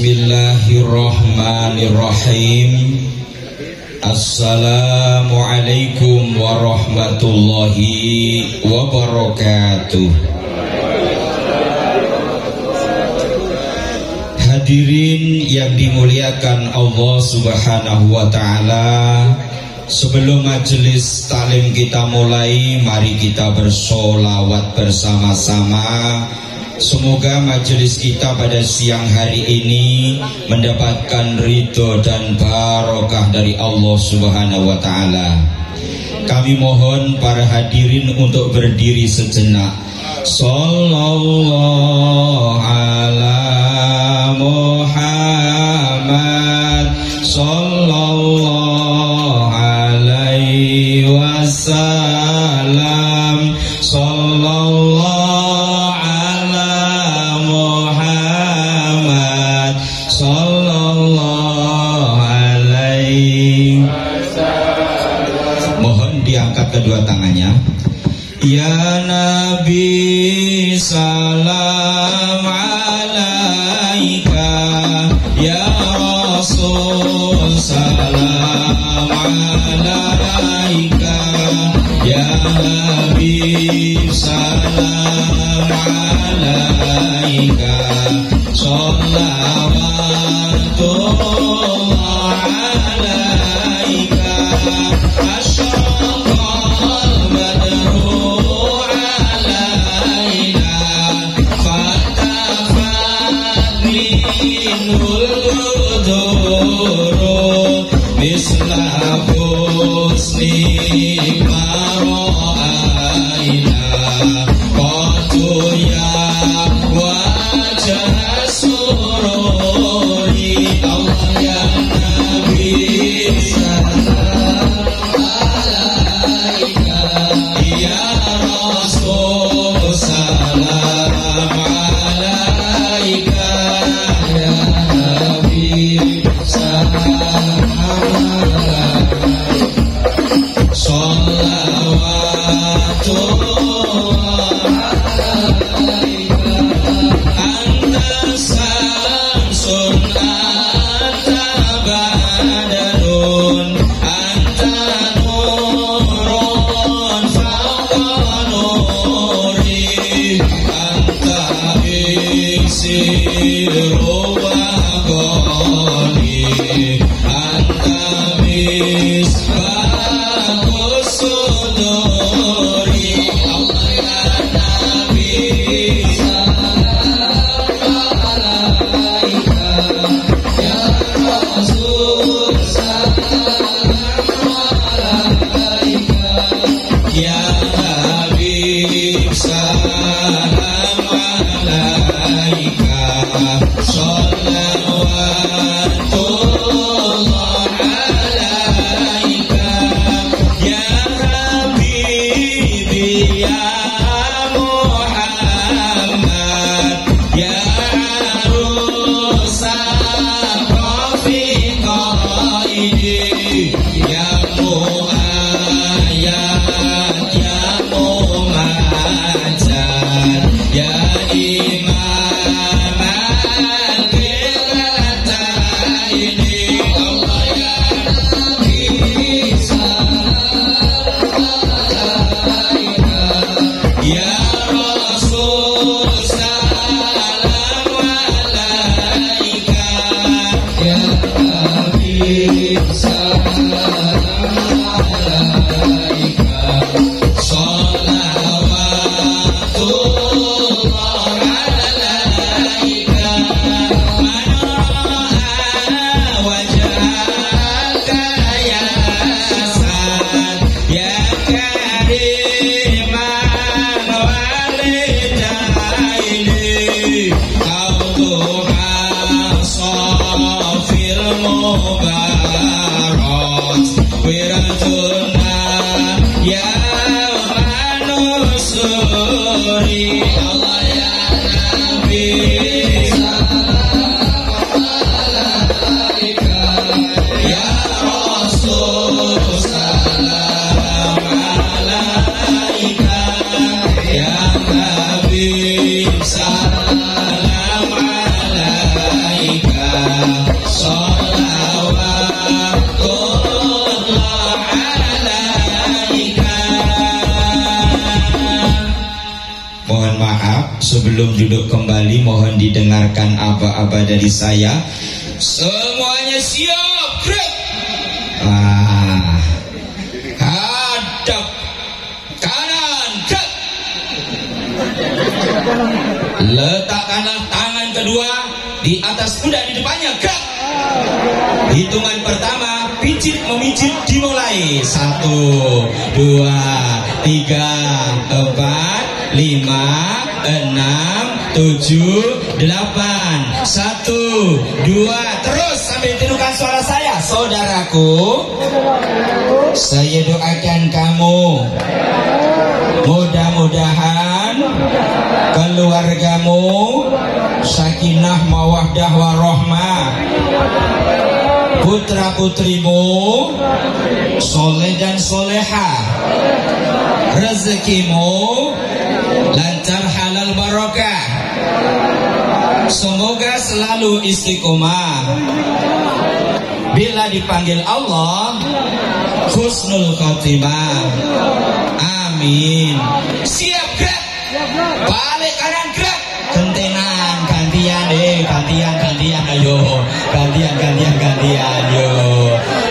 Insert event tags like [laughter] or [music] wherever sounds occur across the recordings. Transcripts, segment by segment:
Bismillahirrahmanirrahim. Assalamualaikum warahmatullahi wabarakatuh. Hadirin yang dimuliakan Allah subhanahu wa ta'ala Sebelum majelis talim kita mulai Mari kita bersolawat bersama-sama. Semoga majelis kita pada siang hari ini mendapatkan ridho dan barokah dari Allah Subhanahu wa taala. Kami mohon para hadirin untuk berdiri sejenak. Sallallahu ala Muhammad sallallahu didengarkan aba-aba dari saya. Semuanya siap gerak ah hadap kanan gerak letakkanlah tangan kedua di atas kuda di depannya gerak hitungan pertama pijit memijit dimulai. Satu dua tiga empat lima enam tujuh delapan. Satu dua terus sambil tirukan suara saya saudaraku. Saya doakan kamu. Mudah-mudahan keluargamu sakinah mawadah warohmah putra putrimu soleh dan soleha rezekimu lancar halal barokah semoga selalu istiqomah. Bila dipanggil Allah husnul khotimah amin. Siap gerak. Balik kanan gerak. Gentenan gantian eh gantian gantian ayo. Gantian gantian gantian yo.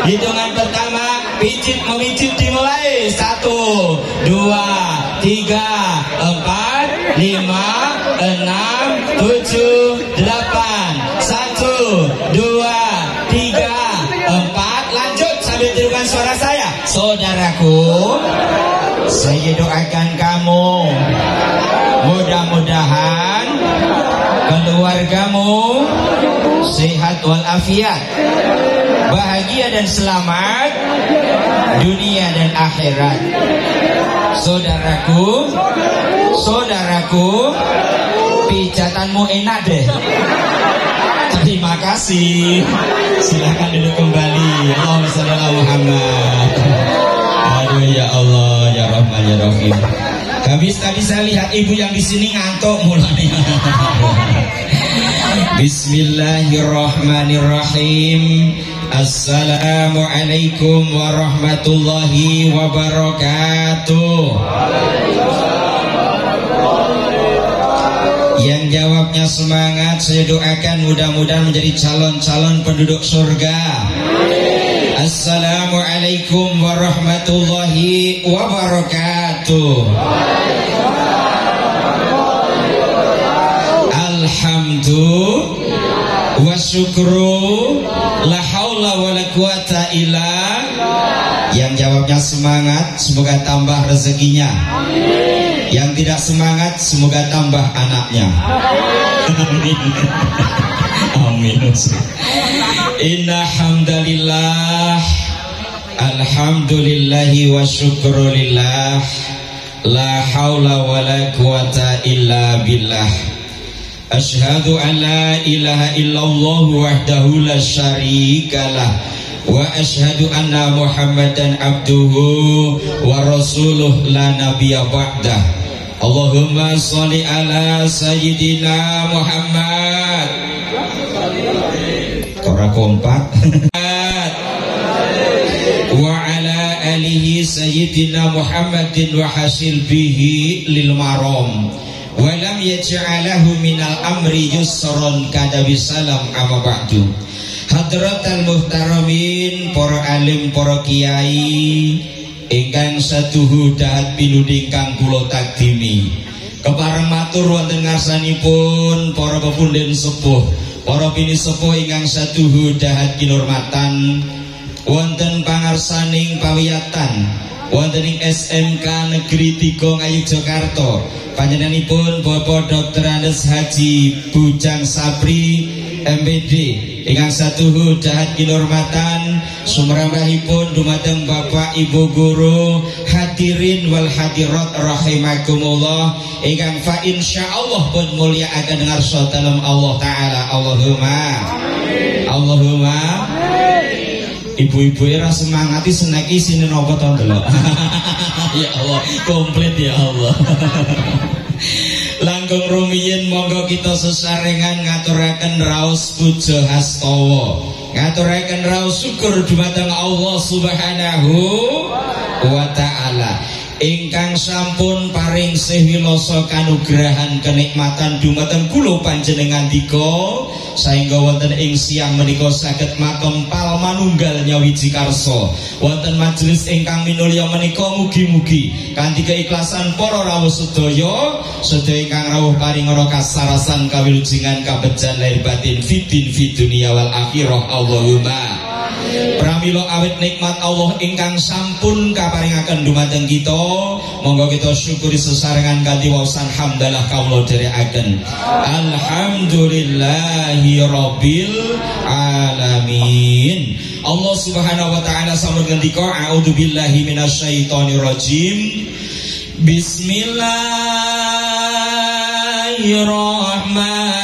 Hitungan pertama pijit memijit dimulai. Satu dua tiga empat lima enam tujuh doakan kamu. Mudah-mudahan keluargamu sehat walafiat bahagia dan selamat dunia dan akhirat. Saudaraku saudaraku pijatanmu enak deh. Terima kasih. Silakan duduk kembali. Ala Muhammad. Aduh ya Allah ya Rahman ya Rahim Habis tadi saya lihat ibu yang di sini ngantuk mulai. [laughs] Bismillahirrahmanirrahim. Assalamualaikum warahmatullahi wabarakatuh. Yang jawabnya semangat saya doakan mudah-mudahan menjadi calon-calon penduduk surga. Assalamualaikum warahmatullahi wabarakatuh. Alhamdulillah wa syukru la haula wa la quwata illa yang jawabnya semangat semoga tambah rezekinya. Yang tidak semangat semoga tambah anaknya. Amin. [laughs] Amin. Inna hamdalillah alhamdulillahi wa syukrulillah la haula wa la quwata illa billah Ashhadu an la ilaha illallah wahdahu la syarikalah wa ashhadu anna Muhammadan abduhu wa rasuluh la nabiyya ba'dah. Allahumma shalli ala sayyidina Muhammad. Kora kompak. [laughs] sayyidina Muhammadin wa hasil bihi lil maram walam yaj'alahu minal amri yusron kada bisalam ama ba'du. Hadratal muhtaramin para alim para kiai ingkang satuhu dahat pinuding kang takdimi. Kepareng matur wonten ngarsanipun para pepunden sepuh para bini sepuh ingkang satuhu dahat kinurmatan wonten pangarsaning pawiyatan wonten ing SMK Negeri 3 Ngayu Jakarta panjenenganipun Bapak Dr. Andes Haji Bujang Sapri MPD ingkang satuhu dahat kinurmatan sumrambahipun dumateng Bapak Ibu Guru hadirin wal hadirat rahimakumullah ingkang fa insyaallah pun mulia akan dengar dalam Allah taala Allahumma Allahumma Ibu-ibu era semangati seneki sini nopo to [laughs] ya Allah, komplit ya Allah. [laughs] Langkung rumiyin monggo kita sesarengan ngaturaken raos puja hastawa. Ngaturaken raos syukur dumateng Allah Subhanahu wa taala. ingkang sampun paring sewiloso kanugrahan kenikmatan dumateng kula panjenengan dika saengga wonten ing siang menika saged makom palmanunggal nyawiji karsa wonten majelis ingkang minulya menika mugi-mugi kanthi keikhlasan para rawuh sedaya sedaya ingkang rawuh paring ora kasarasan kawilujengan kabejan lahir batin fid dunia wal akhirah. Allahumma Pramila awit nikmat Allah ingkang sampun kaparingaken dumateng kita, monggo kita syukuri sesarengan kanthi waosan hamdalah kawula dherekaken. Alhamdulillahi rabbil alamin. Allah Subhanahu wa taala sampun ngendika a'udzubillahi minasyaitonir rajim. Bismillahirrahmanirrahim.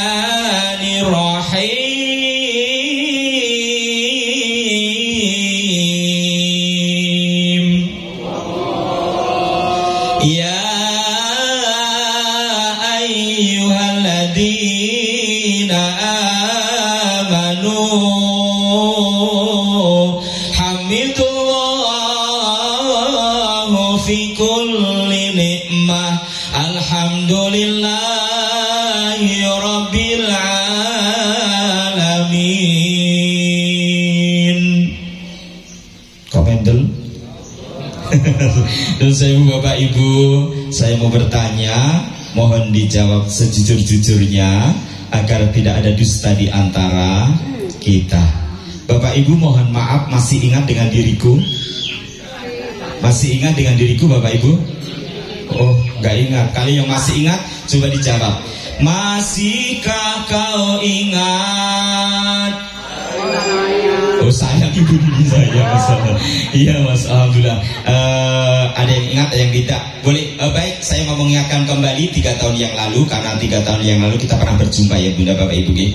Saya Bapak Ibu, saya mau bertanya, mohon dijawab sejujur-jujurnya agar tidak ada dusta di antara kita. Bapak Ibu mohon maaf masih ingat dengan diriku? Masih ingat dengan diriku Bapak Ibu? Oh, nggak ingat. Kali yang masih ingat, coba dijawab. Masihkah kau ingat Oh sayang ibu diri saya mas Iya mas Alhamdulillah uh, Ada yang ingat ada yang tidak? Boleh. Uh, baik saya mau mengingatkan kembali Tiga tahun yang lalu Karena tiga tahun yang lalu kita pernah berjumpa ya Bunda Bapak Ibu Tiga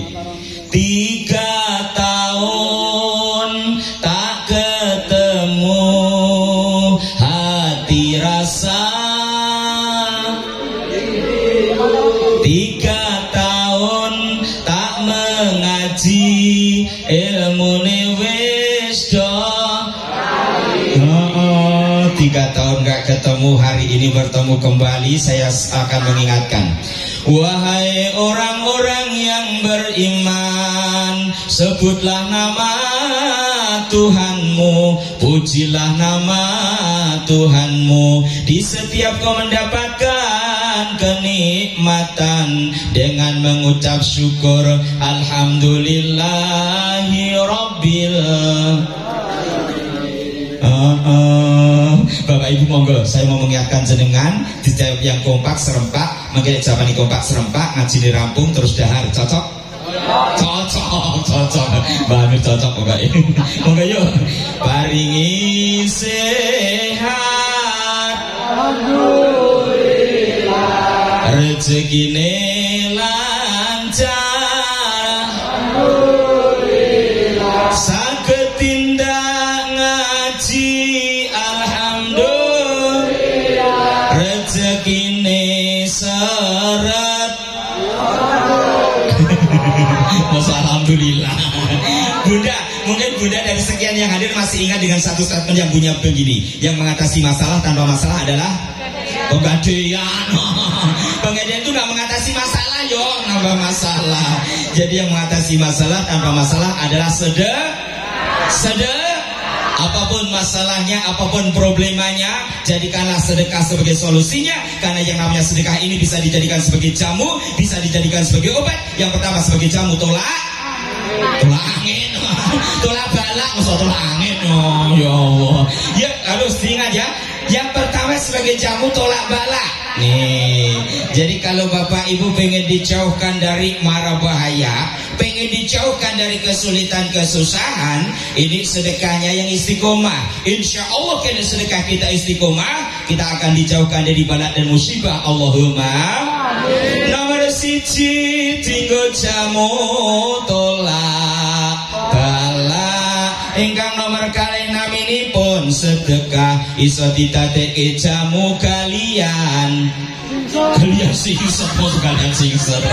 bertemu kembali saya akan mengingatkan. Wahai orang-orang yang beriman Sebutlah nama Tuhanmu Pujilah nama Tuhanmu. Di setiap kau mendapatkan kenikmatan Dengan mengucap syukur Alhamdulillahi Bapak Ibu monggo saya mau mengingatkan jenengan dijawab yang kompak serempak. Mungkin jawaban kompak serempak ngaji rampung terus dahar cocok? Cocok cocok. Bahan cocok Bapak Ibu. Monggo yuk. Paringi sehat. Alhamdulillah. Rezekine alhamdulillah Bunda, mungkin Bunda dari sekian yang hadir masih ingat dengan satu statement yang punya begini Yang mengatasi masalah tanpa masalah adalah Pegadaian [laughs] Pegadaian itu gak mengatasi masalah yo Nambah masalah Jadi yang mengatasi masalah tanpa masalah adalah sedek Sedek Apa pun masalahnya, apa pun problemanya, jadikanlah sedekah sebagai solusinya. Karena yang namanya sedekah ini bisa dijadikan sebagai jamu, bisa dijadikan sebagai obat. Yang pertama sebagai jamu tolak, tolak angin, tolak balak, masa tolak angin. Oh ya Allah. Ya harus diingat ya. Yang pertama sebagai jamu tolak balak. Nih, jadi kalau Bapak Ibu pengen dijauhkan dari mara bahaya, pengen dijauhkan dari kesulitan kesusahan, ini sedekahnya yang istiqomah. Insya Allah kalau sedekah kita istiqomah, kita akan dijauhkan dari balak dan musibah. Allahumma. Amin. Nomor siji tinggal jamu tolak sedekah iso ditatekke jamu kalian. Kalian singset bos kalian singset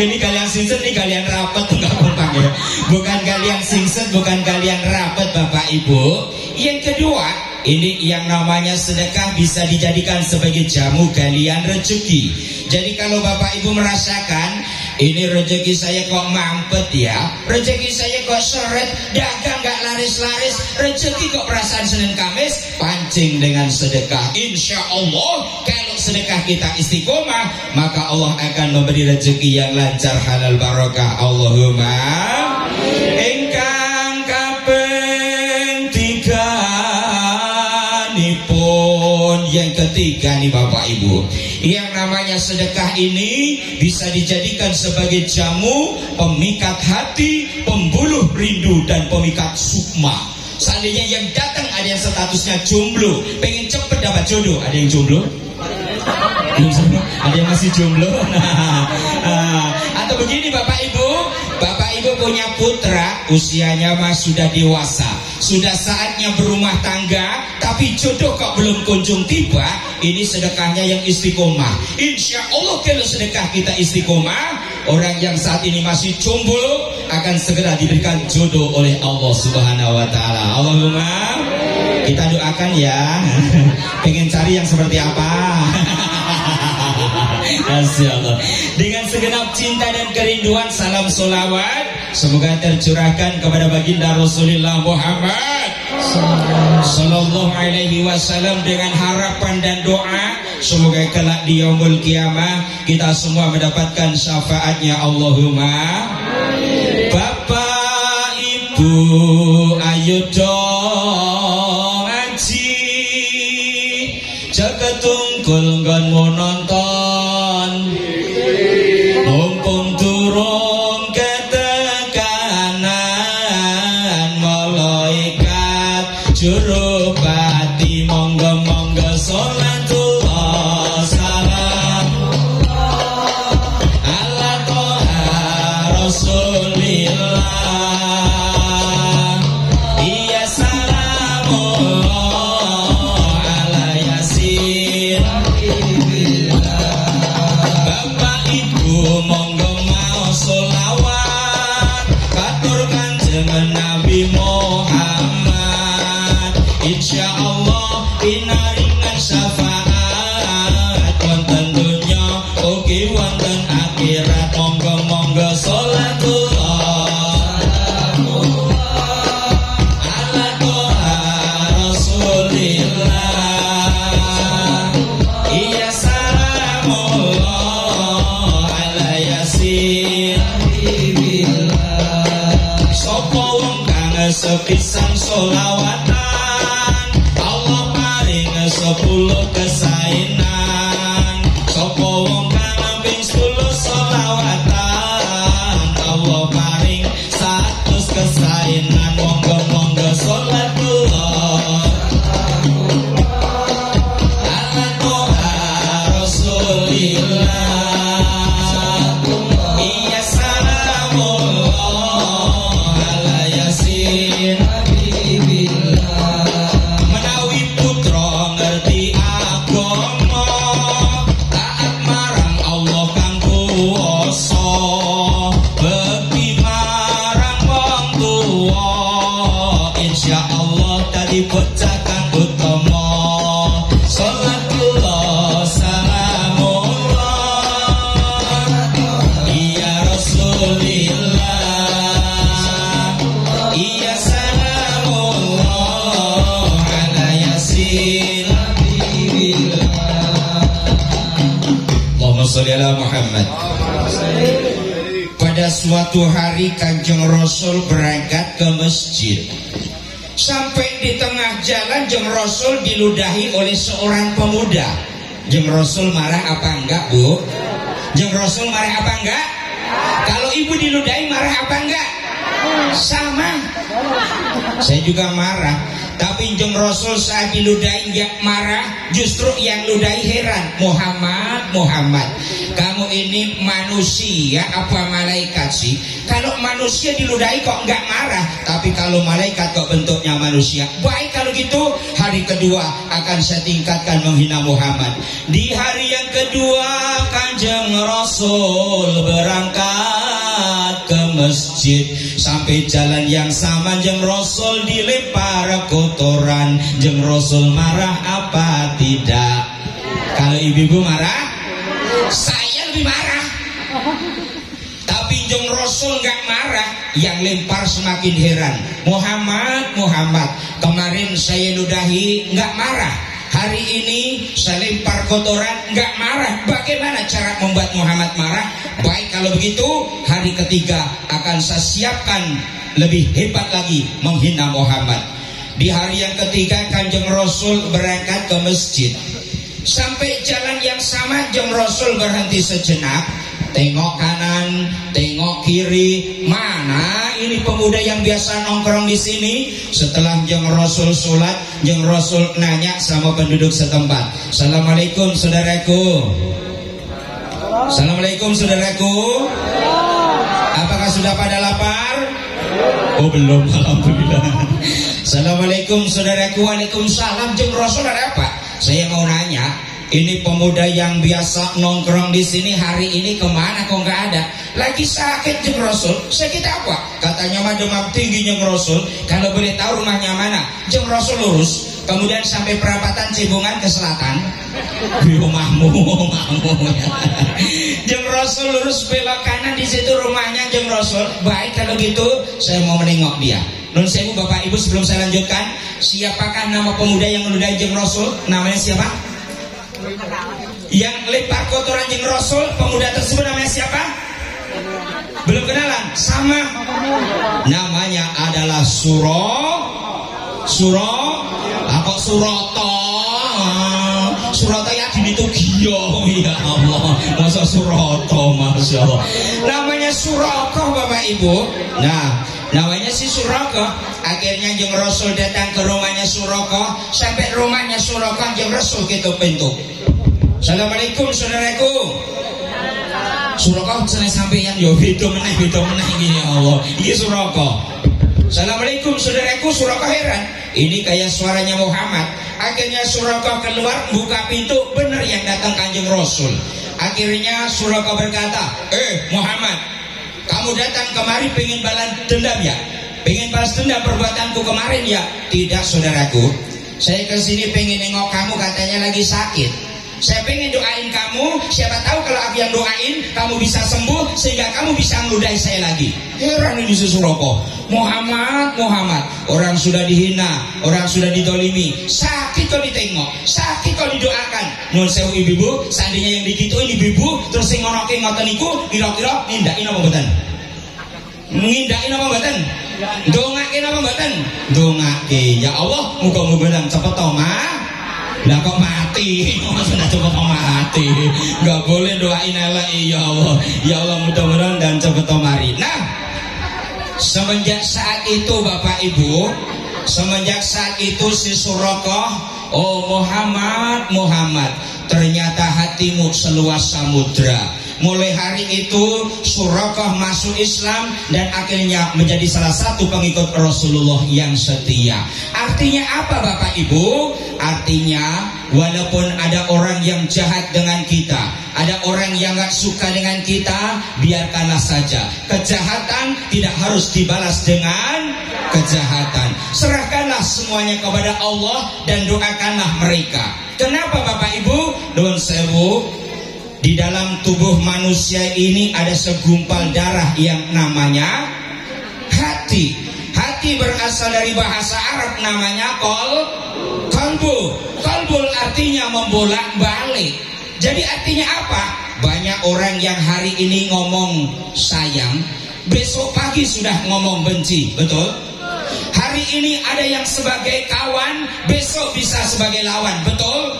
ini kalian singset ini kalian rapat enggak kompak ya. Bukan kalian singset bukan kalian rapat bapak ibu. Yang kedua ini yang namanya sedekah bisa dijadikan sebagai jamu galian rezeki. Jadi kalau Bapak Ibu merasakan ini rezeki saya kok mampet ya, rezeki saya kok seret, dagang gak laris-laris, rezeki kok perasaan Senin Kamis, pancing dengan sedekah. Insya Allah kalau sedekah kita istiqomah, maka Allah akan memberi rezeki yang lancar halal barokah. Allahumma. Engkang kaping tiga pun yang ketiga nih Bapak Ibu Yang namanya sedekah ini bisa dijadikan sebagai jamu Pemikat hati, pembuluh rindu dan pemikat sukma Seandainya yang datang ada yang statusnya jomblo Pengen cepet dapat jodoh Ada yang jomblo? Ada yang masih jomblo? Nah, [laughs] atau begini Bapak Ibu Bapak Ibu punya putra Usianya mas sudah dewasa. Sudah saatnya berumah tangga tapi jodoh kok belum kunjung tiba ini sedekahnya yang istiqomah. Insya Allah kalau sedekah kita istiqomah orang yang saat ini masih jomblo akan segera diberikan jodoh oleh Allah subhanahu wa ta'ala. Allahumma kita doakan ya. [laughs] Pengen cari yang seperti apa. [laughs] Dengan segenap cinta dan kerinduan salam solawat Semoga tercurahkan kepada baginda Rasulullah Muhammad Sallallahu alaihi wasallam dengan harapan dan doa. Semoga kelak di yaumul kiamah Kita semua mendapatkan syafaatnya. Allahumma Bapak Ibu ayo dong Muhammad Pada suatu hari Kanjeng Rasul berangkat ke masjid Sampai di tengah jalan Jeng Rasul diludahi oleh seorang pemuda Jeng Rasul marah apa enggak bu? Jeng Rasul marah apa enggak? Kalau ibu diludahi marah apa enggak? Sama Saya juga marah Tapi Jeng Rasul saat diludahi enggak marah Justru yang ludahi heran. Muhammad, Muhammad. Kamu ini manusia apa malaikat sih? Kalau manusia diludahi kok enggak marah Tapi kalau malaikat kok bentuknya manusia. Baik kalau gitu Hari kedua akan saya tingkatkan menghina Muhammad. Di hari yang kedua Kanjeng Rasul berangkat masjid sampai jalan yang sama jeng Rasul dilempar kotoran jeng Rasul marah apa tidak? Kalau ibu-ibu marah saya lebih marah. Tapi jeng Rasul nggak marah yang lempar semakin heran. Muhammad Muhammad kemarin saya ludahi nggak marah Hari ini saya lempar kotoran, nggak marah. Bagaimana cara membuat Muhammad marah? Baik kalau begitu, hari ketiga akan saya siapkan lebih hebat lagi menghina Muhammad. Di hari yang ketiga kanjeng Rasul berangkat ke masjid. Sampai jalan yang sama jeng Rasul berhenti sejenak Tengok kanan, tengok kiri, mana ini pemuda yang biasa nongkrong di sini? Setelah jeng Rasul sholat, jeng Rasul nanya sama penduduk setempat. Assalamualaikum saudaraku. Assalamualaikum saudaraku. Apakah sudah pada lapar? Oh belum, alhamdulillah. Assalamualaikum saudaraku. Waalaikumsalam. Jeng Rasul ada apa? Saya mau nanya, ini pemuda yang biasa nongkrong di sini hari ini ke mana kok nggak ada? Lagi sakit jeng Rasul. Sakit apa? Katanya mah demam tinggi jeng Rasul. Kalau boleh tahu rumahnya mana? Jeng Rasul lurus. Kemudian sampai perapatan Cibungan ke selatan. Di rumahmu, [laughs] rumahmu. jeng Rasul lurus belok kanan di situ rumahnya Jeng Rasul. Baik kalau gitu saya mau menengok dia. Nun sewu Bapak Ibu sebelum saya lanjutkan, siapakah nama pemuda yang menudai Jeng Rasul? Namanya siapa? Yang lempar kotoran jeng Rasul Pemuda tersebut namanya siapa? Belum kenalan? Sama. Namanya adalah Suro. Suro? Apa Suroto? Suroto ya ini tuh Gio Ya Allah Masa Suroto Masya Allah. Namanya Suroko Bapak Ibu. Nah namanya si Suroko akhirnya jeng Rasul datang ke rumahnya Suroko sampai rumahnya Suroko jeng Rasul gitu pintu Assalamualaikum saudaraku. Suraka seneng sampeyan yo beda meneh beda meneh ya Allah. Iki Suraka. Assalamualaikum saudaraku Suraka heran. Ini kayak suaranya Muhammad. Akhirnya Suraka keluar buka pintu bener yang datang Kanjeng Rasul. Akhirnya Suraka berkata, "Eh Muhammad, kamu datang kemari pengen balas dendam ya? Pengen balas dendam perbuatanku kemarin ya?" Tidak saudaraku. Saya ke sini pengen nengok kamu katanya lagi sakit. Saya pengen doain kamu, siapa tahu kalau aku yang doain, kamu bisa sembuh sehingga kamu bisa meludahi saya lagi. Heran ini Susuroko. Muhammad, Muhammad, orang sudah dihina, orang sudah didolimi, sakit kau ditengok, sakit kau didoakan. Nun sewu ibu, seandainya yang digituin ibu, terus sing ngonoke ngoten niku, kira-kira nindakin apa mboten? Nindakin apa mboten? Dongake apa mboten? Dongake. Ya Allah, muga-muga cepet to, lah kok mati? Sudah cepet mati. Gak boleh doain elek ya Allah. Ya Allah mudah-mudahan dan cepet mari. Nah, semenjak saat itu Bapak Ibu, semenjak saat itu si Surakoh, oh Muhammad, Muhammad, ternyata hatimu seluas samudra Mulai hari itu Surakoh masuk Islam dan akhirnya menjadi salah satu pengikut Rasulullah yang setia. Artinya apa Bapak Ibu? Artinya walaupun ada orang yang jahat dengan kita, ada orang yang gak suka dengan kita, biarkanlah saja. Kejahatan tidak harus dibalas dengan kejahatan. Serahkanlah semuanya kepada Allah dan doakanlah mereka. Kenapa Bapak Ibu? Don sewu di dalam tubuh manusia ini ada segumpal darah yang namanya hati. Hati berasal dari bahasa Arab namanya kol, kolbu. Kolbul artinya membolak balik. Jadi artinya apa? Banyak orang yang hari ini ngomong sayang, besok pagi sudah ngomong benci, betul? Hari ini ada yang sebagai kawan, besok bisa sebagai lawan, betul?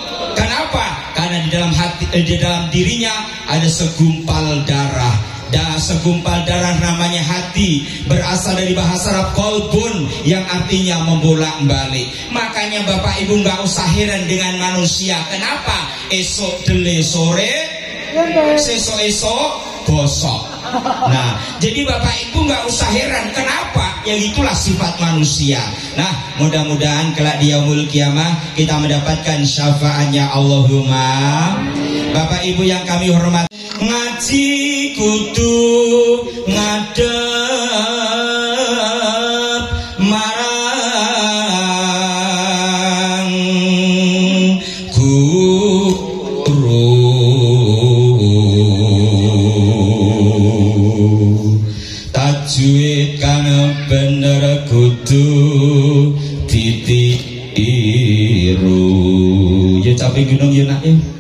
Kenapa? Karena di dalam hati eh, di dalam dirinya ada segumpal darah. Dan segumpal darah namanya hati berasal dari bahasa Arab kolbun yang artinya membolak-balik. Makanya Bapak Ibu nggak usah heran dengan manusia. Kenapa? Esok dele sore, sesok esok gosok. Nah, jadi Bapak Ibu nggak usah heran kenapa? yang itulah sifat manusia. Nah mudah-mudahan kelak di yaumul kiamah kita mendapatkan syafaatnya Allahumma Bapak Ibu yang kami hormati. Ngaji kutu ngadep marang guru. prajue kang bener kudu ditiru ya tapi gunung yo nak. Eh?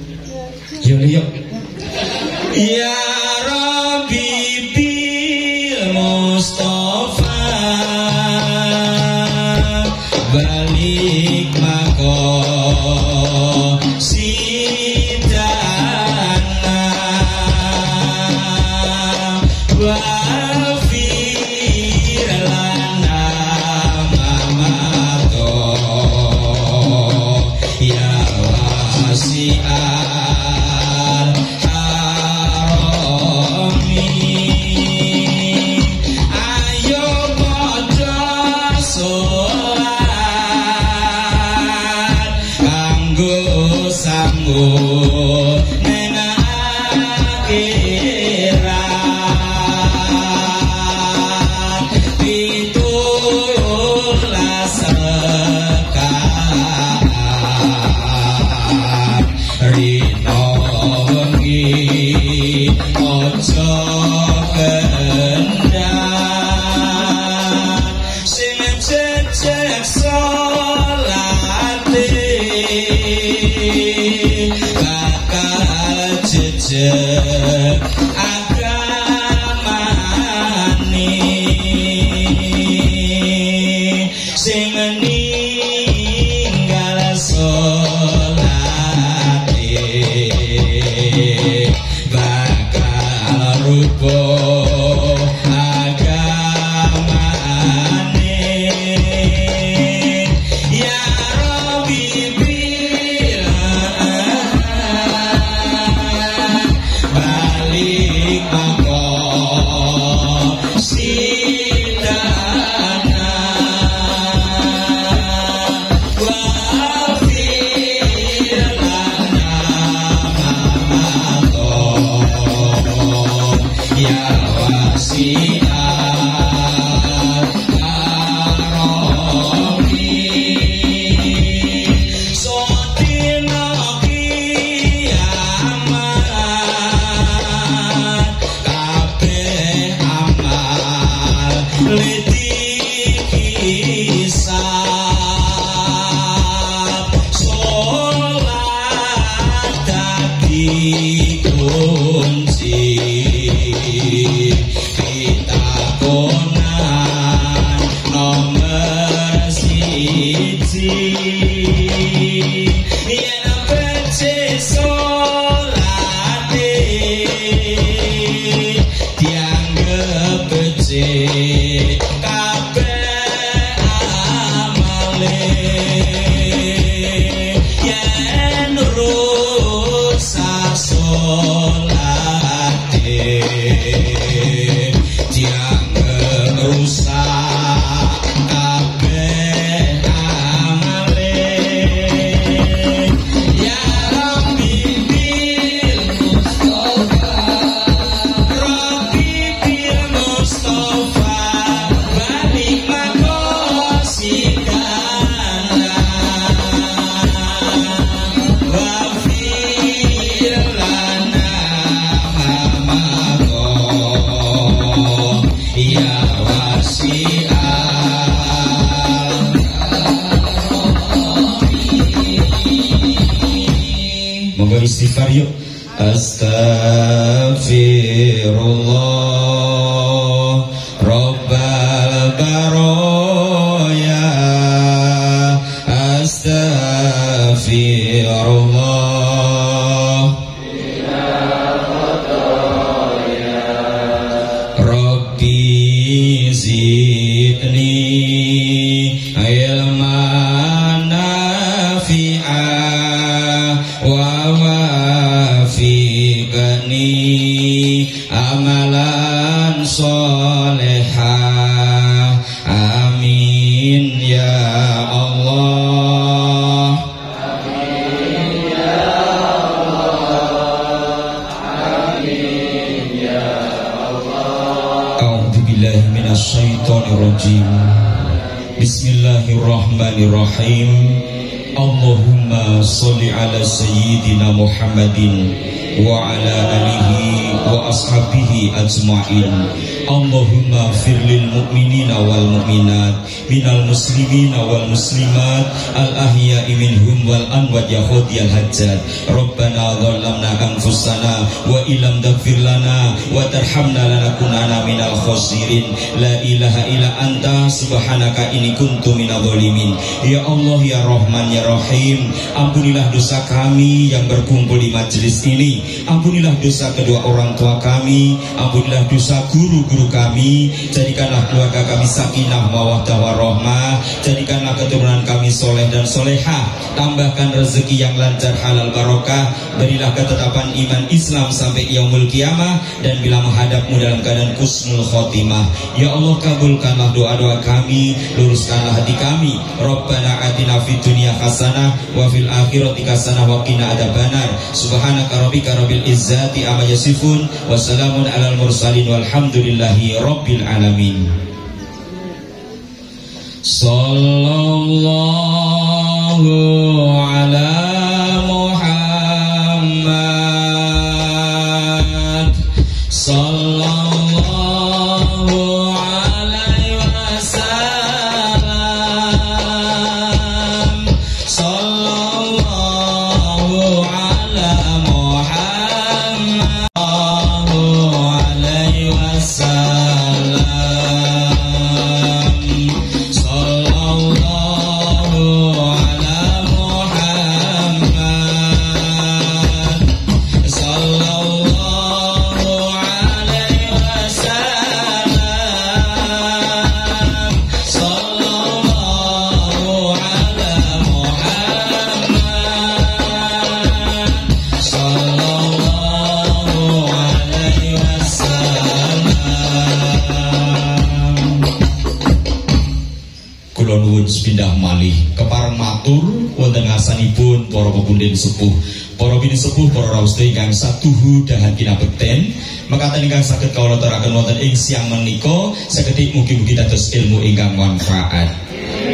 fi bani amalan soleha. Amin ya Allah. Amin ya Allah amin ya Allah billahi minas syaitonir rajim bismillahirrahmanirrahim. Allahumma اللهم صل على سيدنا محمد وعلى آله ashabihi ajma'in. Allahumma firlil mu'minina wal mu'minat minal muslimina wal muslimat al ahya'i minhum wal anwat ya khudiyal hajjat. Rabbana dhalamna anfusana wa ilam dafirlana wa tarhamna lanakunana minal khosirin la ilaha ila anta subhanaka ini kuntu minal zalimin Ya Allah ya Rahman ya Rahim ampunilah dosa kami yang berkumpul di majelis ini. Ampunilah dosa kedua orang tua kami Ampunilah dosa guru-guru kami Jadikanlah keluarga kami sakinah mawadah warahmah Jadikanlah keturunan kami soleh dan solehah Tambahkan rezeki yang lancar halal barokah Berilah ketetapan iman Islam sampai yaumul kiamah Dan bila menghadapmu dalam keadaan kusnul khotimah Ya Allah kabulkanlah doa-doa kami Luruskanlah hati kami Rabbana atina fid dunya hasanah wa fil akhirati hasanah wa qina adzabannar. Subhanaka rabbika rabbil izzati amma yasifun wa salamun alal mursalin walhamdulillahi rabbil alamin. Sallallahu ala sepuh. Para bini sepuh para rawuh ingkang satuhu dahan kinabekten mekaten ingkang saged kawula aturaken wonten ing siang menika seketik mugi-mugi dados ilmu ingkang manfaat.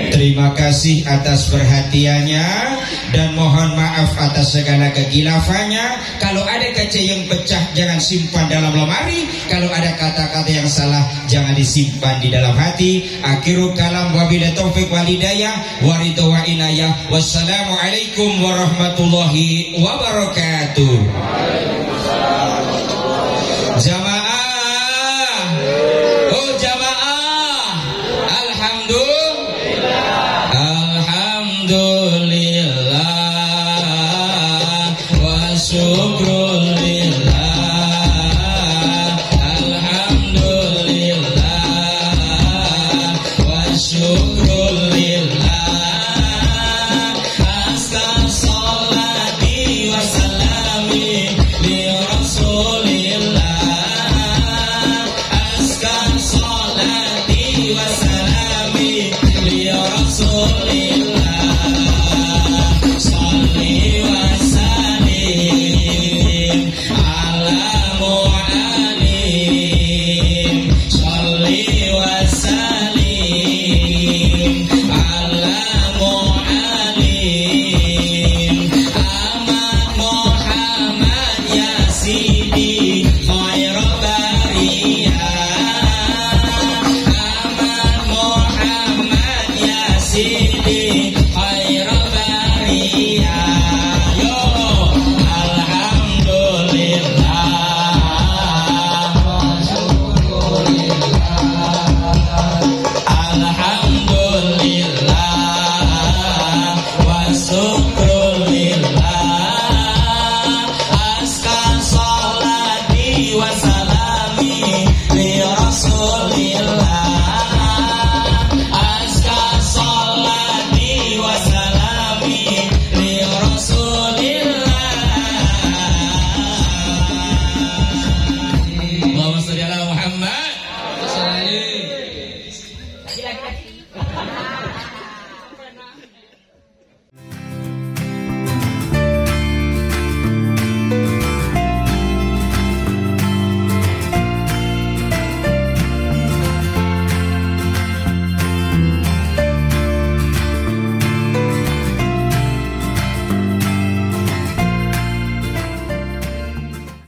Terima kasih atas perhatiannya dan mohon maaf atas segala kegilafannya. Kalau ada kaca yang pecah jangan simpan dalam lemari. Kalau ada kata-kata yang salah jangan disimpan di dalam hati. Akhiru kalam wabillahi taufik walidayah waridho wa inayah. Wassalamualaikum warahmatullahi wabarakatuh.